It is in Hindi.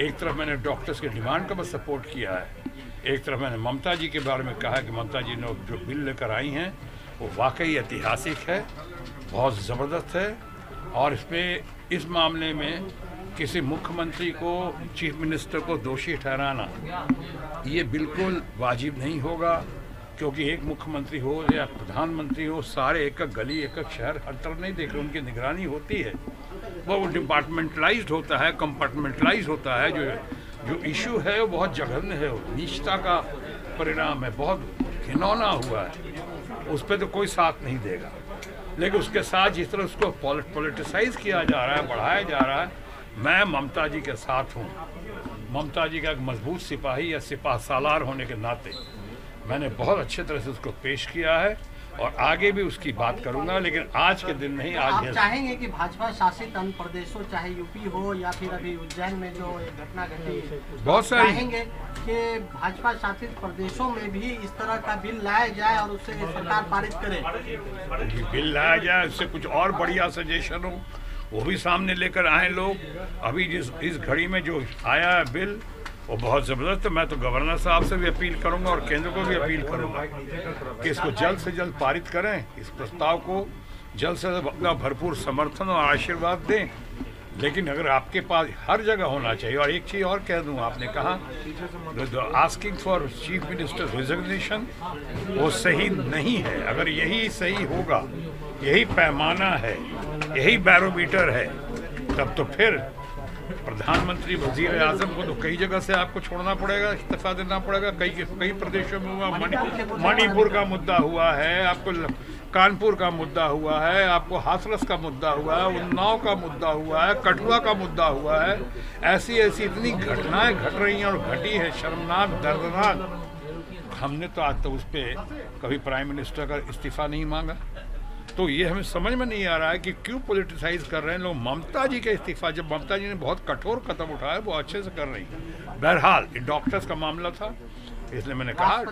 एक तरफ़ मैंने डॉक्टर्स के डिमांड का बस सपोर्ट किया है। एक तरफ़ मैंने ममता जी के बारे में कहा कि ममता जी ने जो बिल लेकर आई हैं, वो वाकई ऐतिहासिक है, बहुत ज़बरदस्त है। और इसमें, इस मामले में किसी मुख्यमंत्री को, चीफ मिनिस्टर को दोषी ठहराना, ये बिल्कुल वाजिब नहीं होगा। क्योंकि एक मुख्यमंत्री हो या प्रधानमंत्री हो, सारे एक एक गली, एक एक शहर, हर तरफ़ नहीं देख रहे, उनकी निगरानी होती है। वो डिपार्टमेंटलाइज्ड होता है कंपार्टमेंटलाइज होता है, जो जो इशू है, वो बहुत जघन्य है नीचता का परिणाम है, बहुत घिनौना हुआ है। उस पर तो कोई साथ नहीं देगा। लेकिन उसके साथ जिस तरह उसको पॉलिटिसाइज किया जा रहा है, बढ़ाया जा रहा है, मैं ममता जी के साथ हूँ। ममता जी का एक मज़बूत सिपाही या सिपाह सालार होने के नाते मैंने बहुत अच्छे तरह से उसको पेश किया है। और आगे भी उसकी बात करूँगा लेकिन आज के दिन नहीं आज आप चाहेंगे कि भाजपा शासित अन्य प्रदेशों चाहे यूपी हो या फिर अभी उज्जैन में जो एक घटना घटी बहुत सारी चाहेंगे कि भाजपा शासित प्रदेशों में भी इस तरह का बिल लाया जाए और उससे सरकार पारित करे। बिल लाया जाए उससे कुछ और बढ़िया सजेशन हो वो भी सामने लेकर आए लोग। अभी जिस इस घड़ी में जो आया है बिल वो बहुत ज़बरदस्त है। मैं तो गवर्नर साहब से भी अपील करूँगा और केंद्र को भी अपील करूँगा कि इसको जल्द से जल्द पारित करें। इस प्रस्ताव को जल्द से जल्द अपना भरपूर समर्थन और आशीर्वाद दें। लेकिन अगर आपके पास हर जगह होना चाहिए, और एक चीज़ और कह दूँ, आपने कहा asking for chief minister resignation, वो सही नहीं है। अगर यही सही होगा, यही पैमाना है, यही बैरोमीटर है, तब तो फिर प्रधानमंत्री वज़ीर आज़म को तो कई जगह से आपको छोड़ना पड़ेगा, इस्तीफा देना पड़ेगा। कई कई प्रदेशों में हुआ मणिपुर का मुद्दा हुआ है, आपको कानपुर का मुद्दा हुआ है, आपको हाथरस का मुद्दा हुआ है, उन्नाव का मुद्दा हुआ है, कठुआ का मुद्दा हुआ है। ऐसी ऐसी इतनी घटनाएँ घट रही हैं और घटी है, शर्मनाक, दर्दनाक। हमने तो आज तक तो उस पर कभी प्राइम मिनिस्टर का इस्तीफा नहीं मांगा। तो ये हमें समझ में नहीं आ रहा है कि क्यों पोलिटिसाइज कर रहे हैं लोग। ममता जी का इस्तीफा, जब ममता जी ने बहुत कठोर कदम उठाया, वो अच्छे से कर रही बहरहाल डॉक्टर्स का मामला था, इसलिए मैंने कहा